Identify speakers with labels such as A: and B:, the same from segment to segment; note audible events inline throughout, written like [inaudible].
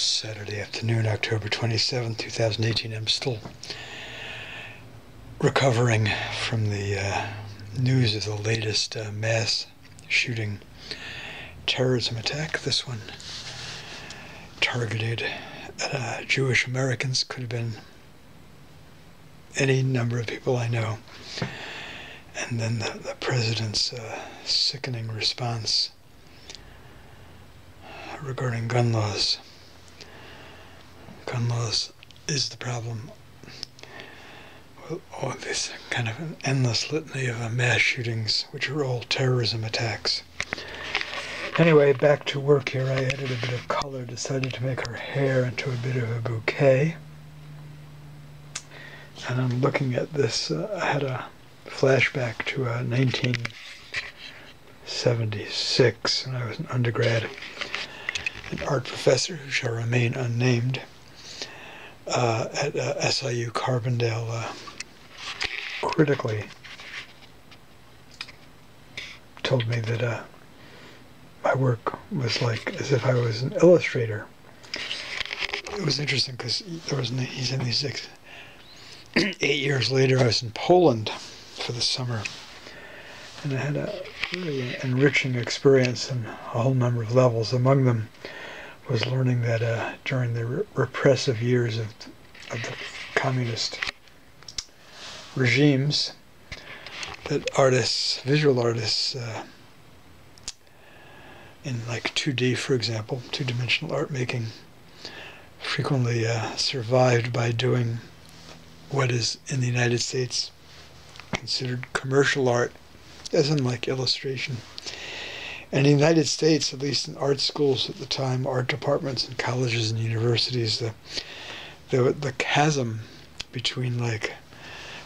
A: Saturday afternoon, October 27, 2018. I'm still recovering from the uh, news of the latest uh, mass shooting terrorism attack. This one targeted at uh, Jewish Americans, could have been any number of people I know. And then the, the president's uh, sickening response regarding gun laws. Gun laws is the problem. All this kind of an endless litany of uh, mass shootings, which are all terrorism attacks. Anyway, back to work here. I added a bit of color, decided to make her hair into a bit of a bouquet. And I'm looking at this. Uh, I had a flashback to uh, 1976 when I was an undergrad an art professor who shall remain unnamed uh, at uh, SIU Carbondale uh, critically told me that uh, my work was like as if I was an illustrator. It was interesting because there was he's in these [clears throat] eight years later I was in Poland for the summer and I had a really enriching experience in a whole number of levels. Among them was learning that uh, during the re- repressive years of, of the communist regimes, that artists, visual artists, uh, in like 2D, for example, two-dimensional art making, frequently uh, survived by doing what is in the United States considered commercial art, as in like illustration. And in the United States, at least in art schools at the time, art departments and colleges and universities, the the, the chasm between like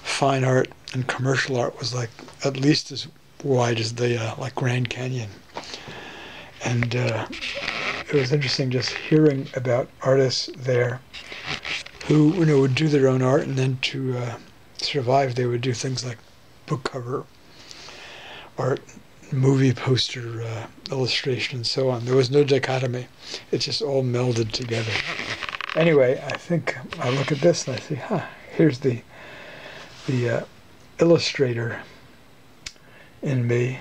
A: fine art and commercial art was like at least as wide as the uh, like Grand Canyon. And uh, it was interesting just hearing about artists there who you know would do their own art and then to uh, survive they would do things like book cover art movie poster uh, illustration and so on. There was no dichotomy. It just all melded together. Anyway, I think I look at this and I see, huh, here's the the uh, illustrator in me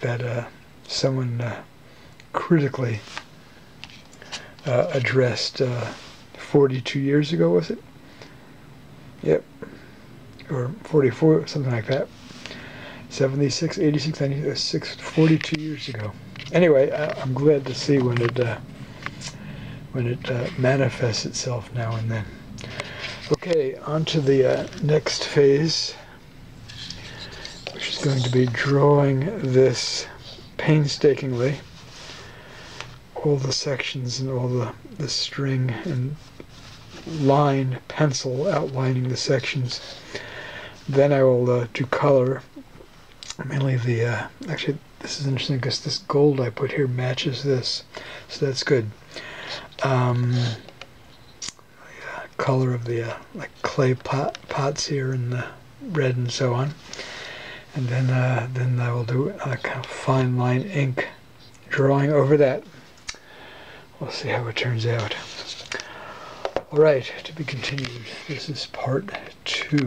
A: that uh, someone uh, critically uh, addressed uh, 42 years ago, was it? Yep. Or 44, something like that. 76, 86, 96, 42 years ago. Anyway, I, am glad to see when it uh, when it uh, manifests itself now and then. Okay, on to the uh, next phase, which is going to be drawing this painstakingly, all the sections and all the, the string and line, pencil outlining the sections. Then I will uh, do color mainly the uh, actually this is interesting because this gold I put here matches this so that's good. Um, the, color of the uh, like clay pot, pots here and the red and so on. And then uh, then I will do a kind of fine line ink drawing over that. We'll see how it turns out. All right to be continued. This is part two